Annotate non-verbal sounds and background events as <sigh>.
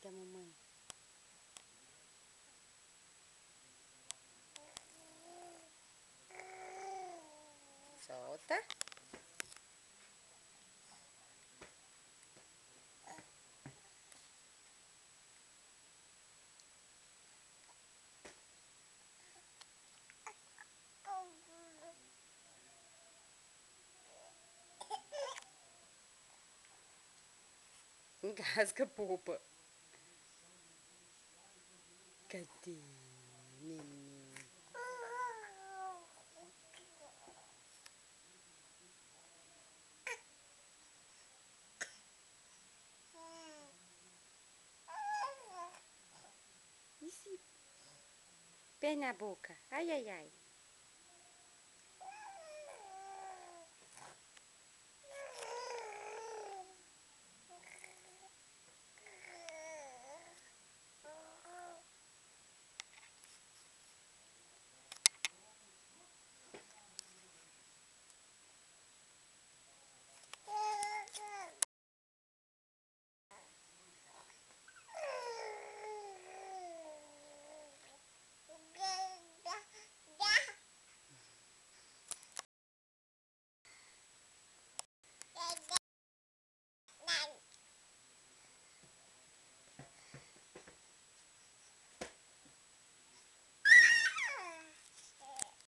da mamãe. Solta. <laughs> Engasga a polpa. Cadê. Pé na boca. Ai, ai, ai.